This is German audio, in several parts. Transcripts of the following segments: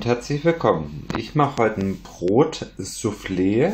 und herzlich willkommen. Ich mache heute ein Brot-Soufflé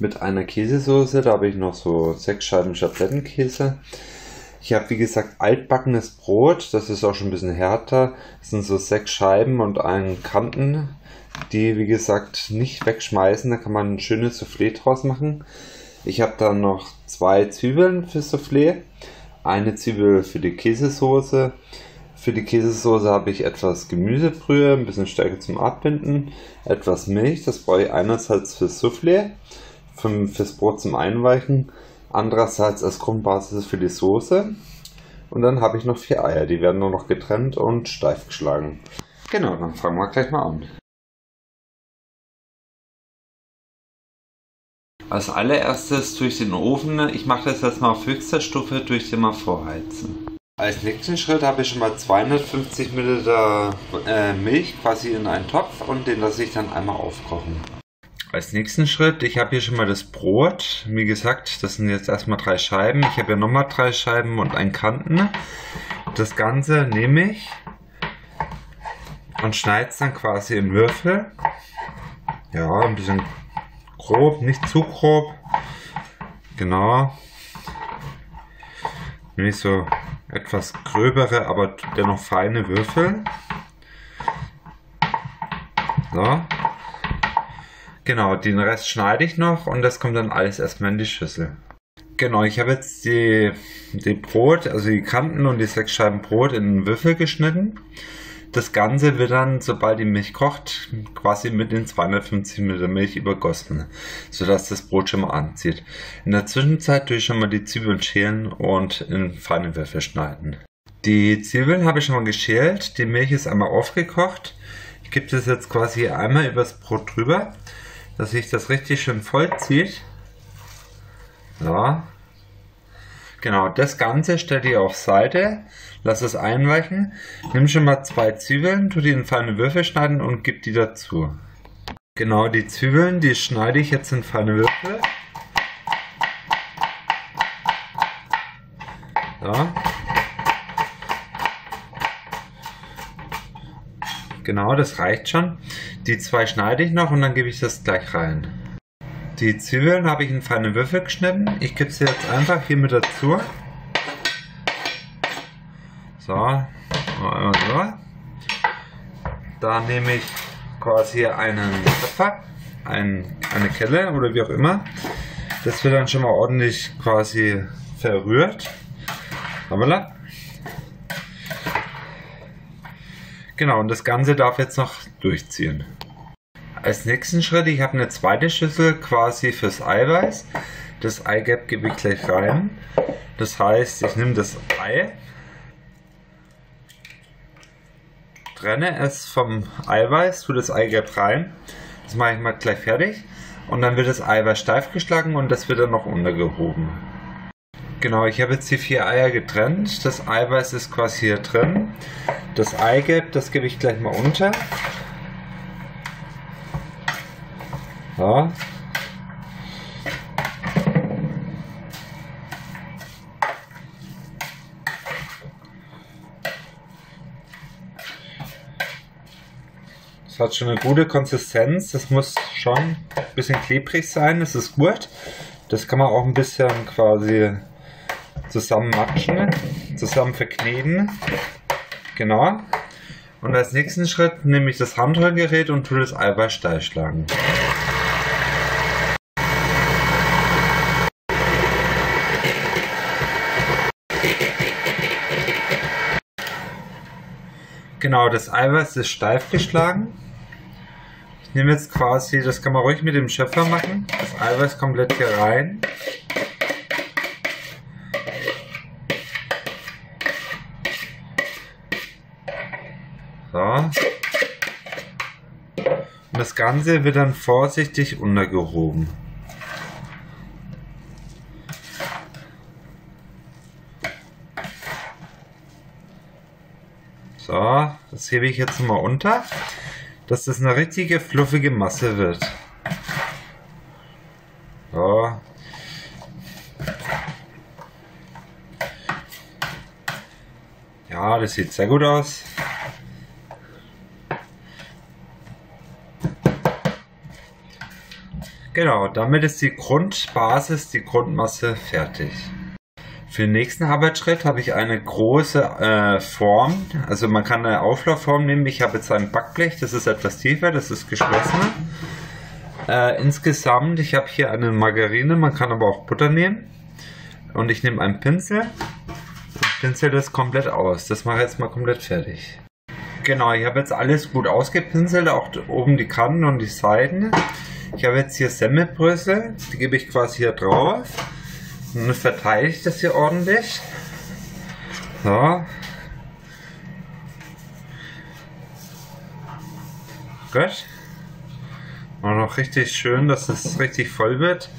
mit einer Käsesoße. Da habe ich noch so sechs Scheiben Schablettenkäse. Ich habe wie gesagt altbackenes Brot, das ist auch schon ein bisschen härter. Das sind so sechs Scheiben und einen Kanten, die wie gesagt nicht wegschmeißen. Da kann man ein schönes Soufflé draus machen. Ich habe dann noch zwei Zwiebeln für Soufflé, eine Zwiebel für die Käsesoße für die Käsesoße habe ich etwas Gemüsebrühe, ein bisschen Stärke zum Abbinden, etwas Milch, das brauche ich einerseits fürs Soufflé, fürs Brot zum Einweichen, andererseits als Grundbasis für die Soße. Und dann habe ich noch vier Eier, die werden nur noch getrennt und steif geschlagen. Genau, dann fangen wir gleich mal an. Als allererstes durch den Ofen, ich mache das jetzt mal auf höchster Stufe, durch den mal vorheizen. Als nächsten Schritt habe ich schon mal 250 Milliliter äh, Milch quasi in einen Topf und den lasse ich dann einmal aufkochen. Als nächsten Schritt, ich habe hier schon mal das Brot. Wie gesagt, das sind jetzt erstmal drei Scheiben. Ich habe hier nochmal drei Scheiben und einen Kanten. Das Ganze nehme ich und schneide es dann quasi in Würfel. Ja, ein bisschen grob, nicht zu grob. Genau. Nicht so etwas gröbere, aber dennoch feine Würfel. So. Genau, den Rest schneide ich noch und das kommt dann alles erstmal in die Schüssel. Genau, ich habe jetzt die, die Brot, also die Kanten und die sechs Scheiben Brot in Würfel geschnitten. Das Ganze wird dann, sobald die Milch kocht, quasi mit den 250 ml Milch übergossen, sodass das Brot schon mal anzieht. In der Zwischenzeit tue ich schon mal die Zwiebeln schälen und in feine Würfel schneiden. Die Zwiebeln habe ich schon mal geschält, die Milch ist einmal aufgekocht. Ich gebe das jetzt quasi einmal übers Brot drüber, dass sich das richtig schön voll zieht. So. Genau, das Ganze stelle ich auf Seite, lasse es einweichen, nimm schon mal zwei Zwiebeln, tu die in feine Würfel schneiden und gib die dazu. Genau, die Zwiebeln, die schneide ich jetzt in feine Würfel. So. Genau, das reicht schon. Die zwei schneide ich noch und dann gebe ich das gleich rein. Die Zwiebeln habe ich in feine Würfel geschnitten. Ich gebe sie jetzt einfach hier mit dazu. So, einmal so. Da nehme ich quasi einen Pfeffer, ein, eine Kelle oder wie auch immer. Das wird dann schon mal ordentlich quasi verrührt. Hoppala. Genau, und das Ganze darf jetzt noch durchziehen. Als nächsten Schritt, ich habe eine zweite Schüssel quasi fürs Eiweiß. Das Eigelb gebe ich gleich rein. Das heißt, ich nehme das Ei, trenne es vom Eiweiß, tue das Eigelb rein. Das mache ich mal gleich fertig. Und dann wird das Eiweiß steif geschlagen und das wird dann noch untergehoben. Genau, ich habe jetzt die vier Eier getrennt. Das Eiweiß ist quasi hier drin. Das Eigelb, das gebe ich gleich mal unter. Ja. Das hat schon eine gute Konsistenz. Das muss schon ein bisschen klebrig sein. Das ist gut. Das kann man auch ein bisschen quasi zusammen matschen, zusammen verkneten. Genau. Und als nächsten Schritt nehme ich das Handrollgerät und tue das Eiweiß steil schlagen. Genau, das Eiweiß ist steif geschlagen. Ich nehme jetzt quasi, das kann man ruhig mit dem Schöpfer machen, das Eiweiß komplett hier rein. So. Und das Ganze wird dann vorsichtig untergehoben. Das hebe ich jetzt mal unter, dass das eine richtige fluffige Masse wird. So. Ja, das sieht sehr gut aus. Genau, damit ist die Grundbasis, die Grundmasse fertig. Für den nächsten Arbeitsschritt habe ich eine große äh, Form. Also man kann eine Auflaufform nehmen. Ich habe jetzt ein Backblech, das ist etwas tiefer, das ist geschlossener. Äh, insgesamt, ich habe hier eine Margarine, man kann aber auch Butter nehmen. Und ich nehme einen Pinsel und pinsel das komplett aus. Das mache ich jetzt mal komplett fertig. Genau, ich habe jetzt alles gut ausgepinselt, auch oben die Kanten und die Seiten. Ich habe jetzt hier Semmelbrösel, die gebe ich quasi hier drauf. Und dann verteile ich das hier ordentlich. So. Gut. Und noch richtig schön, dass es richtig voll wird.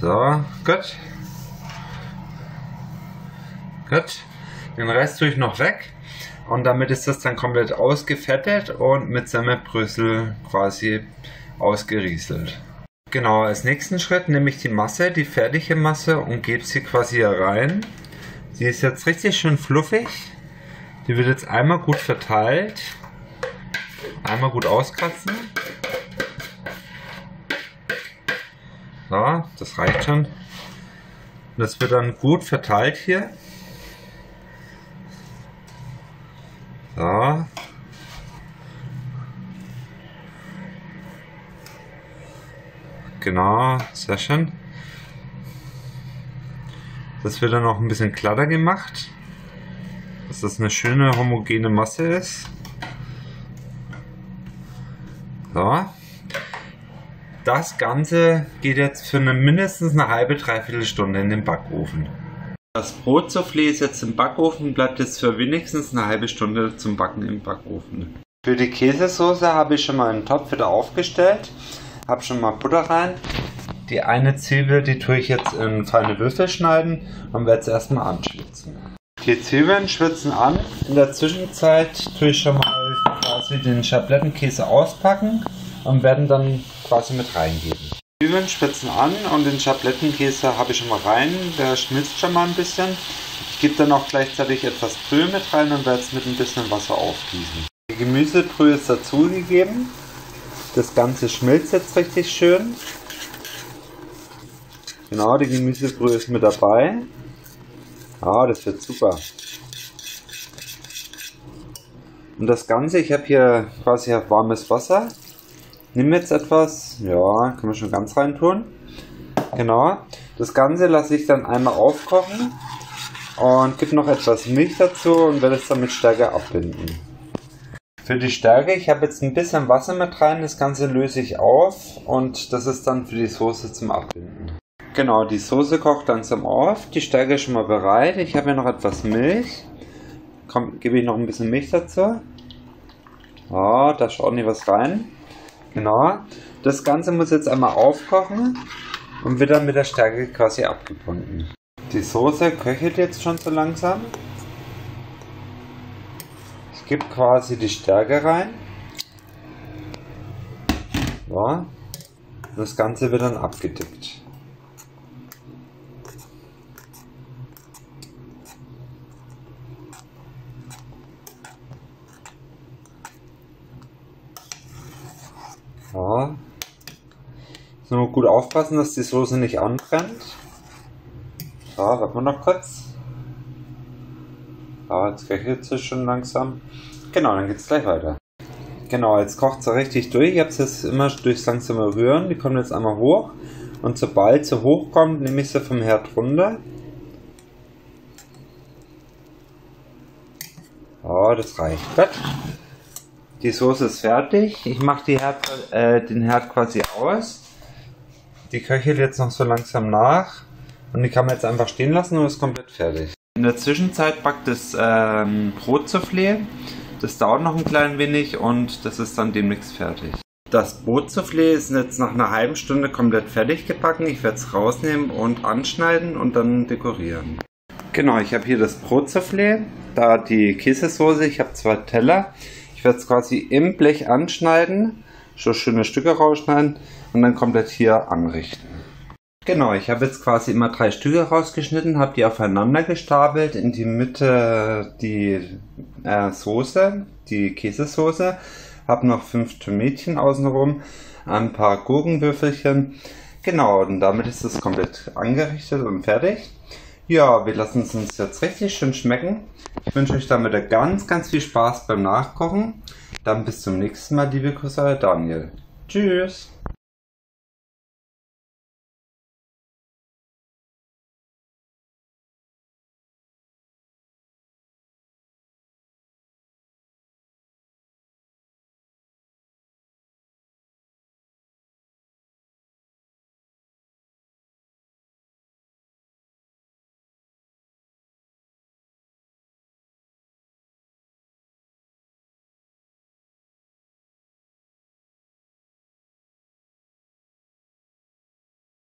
So, gut. Gut. Den Rest tue ich noch weg. Und damit ist das dann komplett ausgefettet und mit Semmelbrösel quasi ausgerieselt. Genau, als nächsten Schritt nehme ich die Masse, die fertige Masse und gebe sie quasi hier rein. Sie ist jetzt richtig schön fluffig. Die wird jetzt einmal gut verteilt. Einmal gut auskratzen. So, das reicht schon. Das wird dann gut verteilt hier. So. Genau, sehr schön. Das wird dann auch ein bisschen glatter gemacht, dass das eine schöne homogene Masse ist. So. Das Ganze geht jetzt für eine mindestens eine halbe, dreiviertel Stunde in den Backofen. Das Brotsoufflé ist jetzt im Backofen, bleibt jetzt für wenigstens eine halbe Stunde zum Backen im Backofen. Für die Käsesoße habe ich schon mal einen Topf wieder aufgestellt. Habe schon mal Butter rein. Die eine Zwiebel, die tue ich jetzt in feine Würfel schneiden und werde es erstmal anschwitzen. Die Zwiebeln schwitzen an. In der Zwischenzeit tue ich schon mal quasi den Schablettenkäse auspacken und werden dann quasi mit reingeben. Zwiebeln schwitzen an und den Schablettenkäse habe ich schon mal rein. Der schmilzt schon mal ein bisschen. Ich gebe dann auch gleichzeitig etwas Brühe mit rein und werde es mit ein bisschen Wasser aufgießen. Die Gemüsebrühe ist dazugegeben. Das Ganze schmilzt jetzt richtig schön. Genau, die Gemüsebrühe ist mit dabei. Ah, das wird super. Und das Ganze, ich habe hier quasi warmes Wasser. Nimm jetzt etwas, ja, können wir schon ganz rein tun. Genau. Das Ganze lasse ich dann einmal aufkochen und gebe noch etwas Milch dazu und werde es dann mit Stärke abbinden. Für die Stärke, ich habe jetzt ein bisschen Wasser mit rein, das Ganze löse ich auf und das ist dann für die Soße zum Abbinden. Genau, die Soße kocht langsam auf, die Stärke ist schon mal bereit. Ich habe hier noch etwas Milch. Komm, gebe ich noch ein bisschen Milch dazu. Oh, da schaut nicht was rein. Genau. Das Ganze muss jetzt einmal aufkochen und wird dann mit der Stärke quasi abgebunden. Die Soße köchelt jetzt schon so langsam. Gebe quasi die Stärke rein. So. Das Ganze wird dann abgedickt. Ja. nur gut aufpassen, dass die Soße nicht anbrennt. So, warten wir noch kurz. Jetzt köchelt sie schon langsam. Genau, dann geht es gleich weiter. Genau, jetzt kocht sie richtig durch. Ich habe es jetzt immer durchs langsame Rühren. Die kommt jetzt einmal hoch. Und sobald sie hochkommt, nehme ich sie vom Herd runter. Oh, das reicht. Gut. Die Soße ist fertig. Ich mache äh, den Herd quasi aus. Die köchelt jetzt noch so langsam nach. Und die kann man jetzt einfach stehen lassen und ist komplett fertig. In der Zwischenzeit backt das ähm, Brotsoufflé. Das dauert noch ein klein wenig und das ist dann demnächst fertig. Das Brotsoufflé ist jetzt nach einer halben Stunde komplett fertig gebacken. Ich werde es rausnehmen und anschneiden und dann dekorieren. Genau, ich habe hier das Brotsoufflé, da die Käsesoße, ich habe zwei Teller. Ich werde es quasi im Blech anschneiden, so schöne Stücke rausschneiden und dann komplett hier anrichten. Genau, ich habe jetzt quasi immer drei Stücke rausgeschnitten, habe die aufeinander gestapelt, in die Mitte die äh, Soße, die Käsesoße, habe noch fünf Tomätchen außenrum, ein paar Gurkenwürfelchen, Genau, und damit ist es komplett angerichtet und fertig. Ja, wir lassen es uns jetzt richtig schön schmecken. Ich wünsche euch damit ganz, ganz viel Spaß beim Nachkochen. Dann bis zum nächsten Mal, liebe Grüße, euer Daniel. Tschüss.